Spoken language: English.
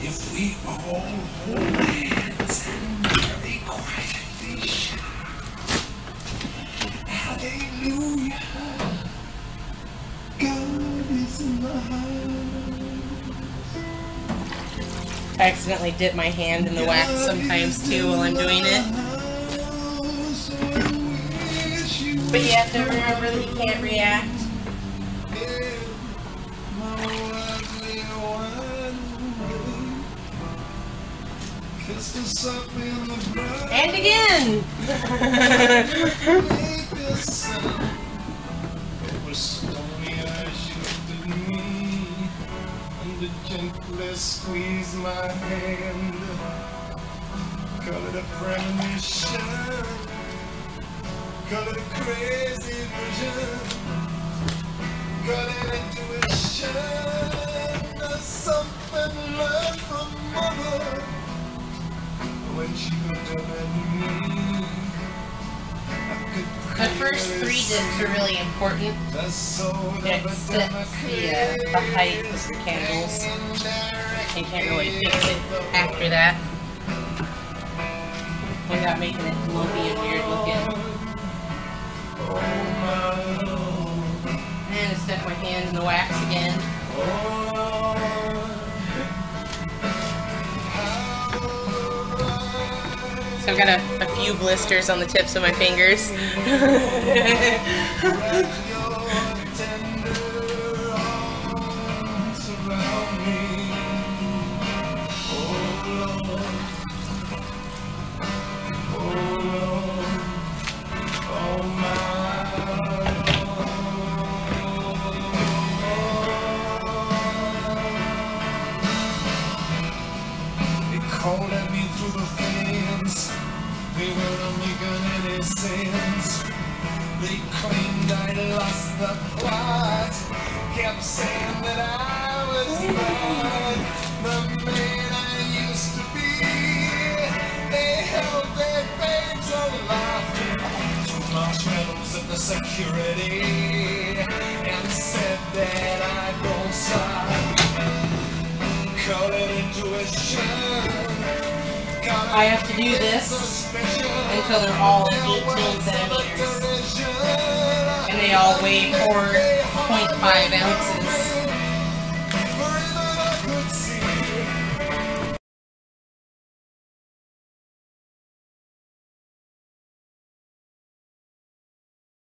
If we all hold hands and quietly Hallelujah, God is in the house. I accidentally dip my hand in the wax sometimes too while I'm doing it. But you have to remember that you can't react. And again! Gently squeeze my hand, call it a premonition, it a crazy vision, call it intuition, or something learned from mother when she looked up at me. The first three dips are really important. the It of sets the, uh, the height of your candles. You can't really fix it after that. Without making it lumpy and weird looking. And I stuck my hand in the wax again. So I've got a, a few blisters on the tips of my fingers. sense. They claimed I lost the plot. Kept saying that I was not the man I used to be. They held their babes aloft to marshmallows at the security and said that I don't stop. Call it intuition. I have to do this until they're all 18 centimeters. And they all weigh 4.5 ounces.